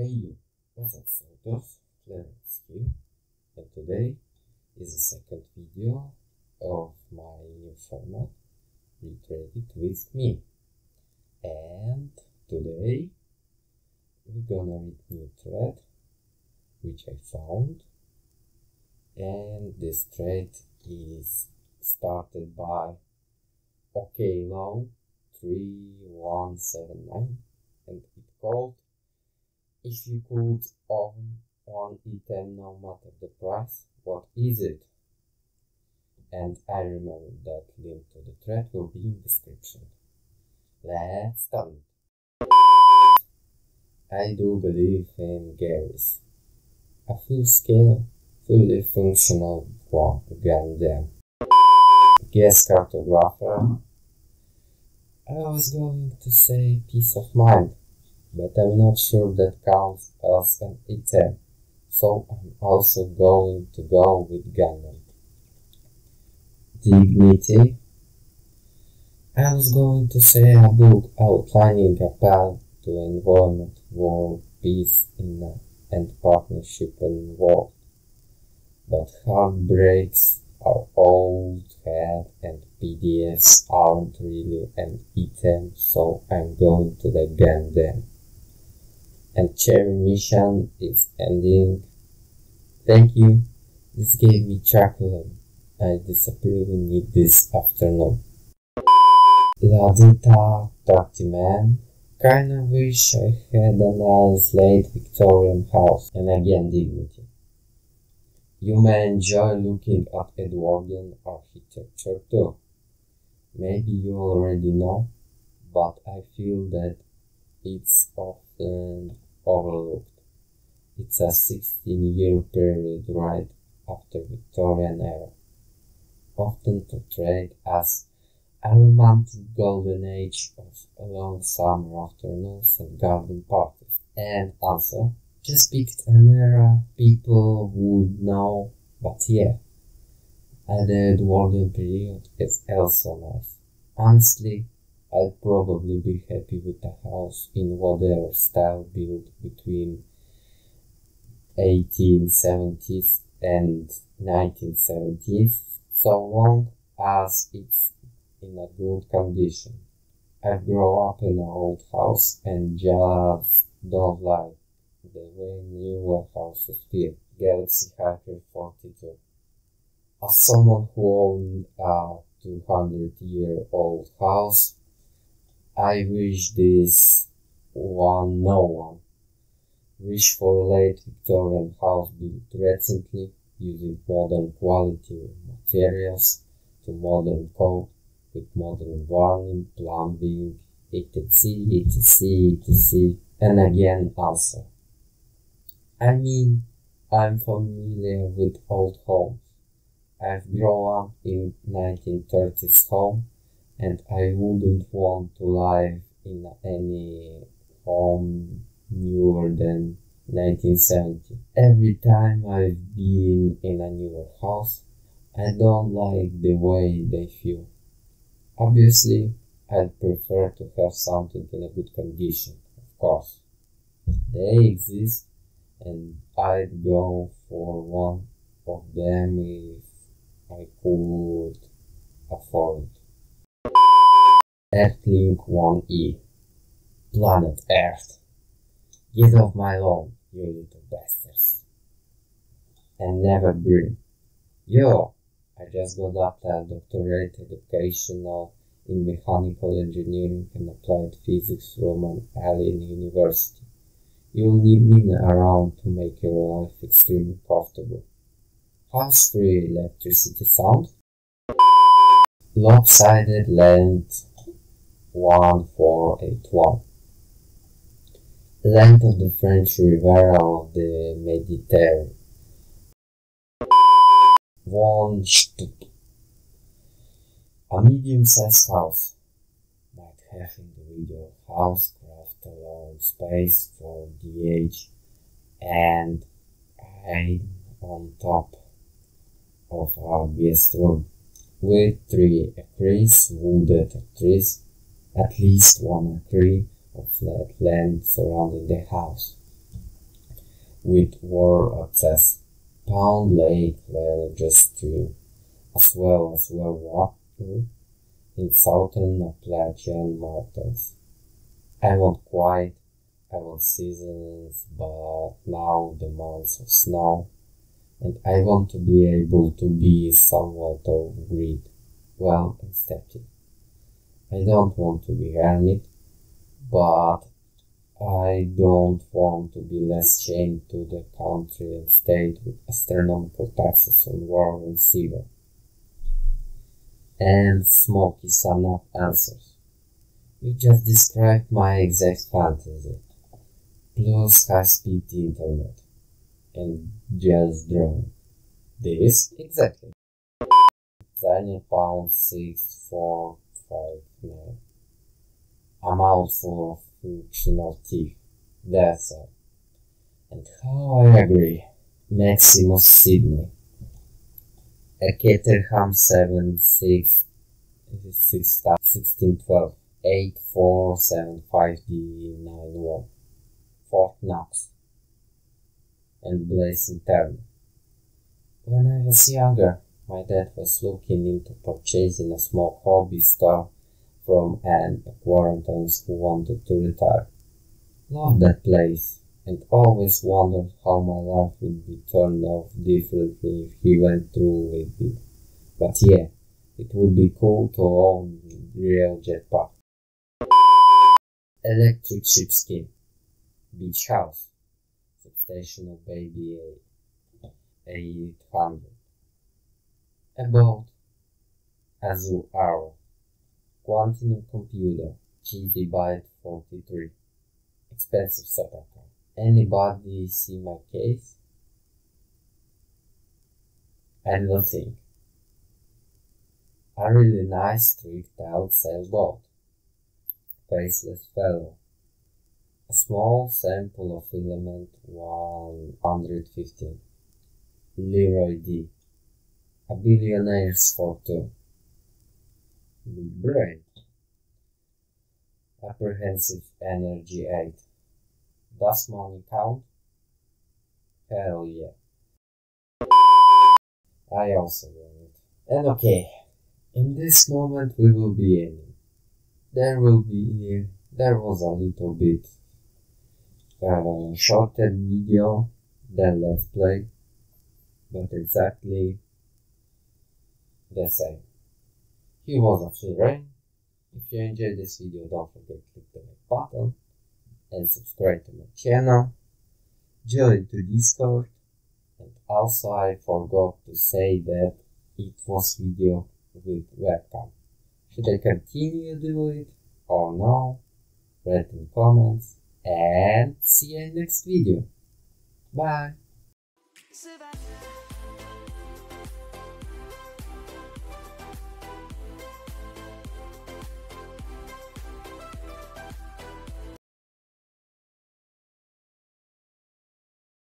Hey you, what's up soldiers, Clarence here, and today is the second video of my new format, Read It with me. And today we're gonna read new thread which I found. And this thread is started by OKLow 3179 and it called if you could own one item no matter the price, what is it? And I remember that link to the thread will be in description. Let's start. I do believe in Garry's. A full scale, fully functional one, Gundam. Guess cartographer. I was going to say peace of mind but I'm not sure that counts as an item, so I'm also going to go with Gundam. Dignity. I was going to say a book outlining a path to environment, world, peace in and partnership and world. But heartbreaks are old hat and PDFs aren't really an item, so I'm going to the Gundam and cherry mission is ending. Thank you. This gave me chocolate. I desperately need this afternoon. Ladita Dirty Man. Kinda wish I had a nice late Victorian house and again dignity. You may enjoy looking at Edwardian architecture too. Maybe you already know, but I feel that it's often overlooked. It's a 16 year period right after Victorian era, often portrayed as a romantic golden age of long summer afternoons and garden parties. And also, just picked an era people would know, but yeah, and the Edwardian period is also nice. Honestly, I'd probably be happy with a house in whatever style built between 1870s and 1970s, so long as it's in a good condition. I grew up in an old house and just don't like the way newer houses feel. Galaxy Hacker 42. As someone who owned a 200 year old house, I wish this one no one. Wish for late Victorian house built recently using modern quality materials to modern code with modern warning, plumbing, etc, etc, etc, and again also. I mean, I'm familiar with old homes. I've grown up in 1930s home and I wouldn't want to live in any home newer than 1970. Every time I've been in a newer house, I don't like the way they feel. Obviously, I'd prefer to have something in a good condition, of course. They exist, and I'd go for one of them if I could afford it. Earthlink 1E. Planet Earth. Get off my lawn, you little bastards. And never breathe. Yo, I just got up a doctorate educational in mechanical engineering and applied physics from an alien university. You'll need me around to make your life extremely comfortable. How's free electricity sound? Lopsided 1481. Length of the French Riviera of the Mediterranean. One Stup. A medium-sized house. Might have in the video house craft alone space for the age and I on top of our guest room with three acres wooded trees at least one acre of flat land surrounding the house. with war access. Pound Lake just to as well as well water in southern Appalachian mountains. I want quiet, I want seasons, but now the months of snow, and I want to be able to be somewhat of grid, well accepted. I don't want to be hermit, but I don't want to be less chained to the country and state with astronomical taxes on war and silver. And Smoky sum up answers. You just described my exact fantasy. Plus high-speed internet. And just drone. This? Exactly. Designer pound six four five nine. A mouthful of fictional teeth. That's all. And how I agree. Maximus Sydney. A Caterham 7 6 1612 8475 D91 Fort Knox and Blaze Turner. When I was younger, my dad was looking into purchasing a small hobby store from an acquaintance who wanted to retire. Loved that place and always wondered how my life would be turned off differently if he went through with it. But yeah, it would be cool to own real jetpack. Electric sheepskin. Beach house. Substation of baby 800. A Azure Arrow. Quantum computer. GT Byte 43. Expensive supercar. Anybody see my case? I don't think. A really nice tricked out sailboat. Faceless fellow. A small sample of element 115. Leroy D. A billionaire's photo. Big brain. Apprehensive energy 8. Does money count? Hell yeah. I also want it. And okay, in this moment we will be in. There will be, there was a little bit uh, shorter video than let's play, but exactly the same. Here was a Flyraine. If you enjoyed this video, don't forget to click the like button and subscribe to my channel. Join to Discord. And also I forgot to say that it was video with webcam. Should I continue to do it or no? Write in comments and see you in next video. Bye!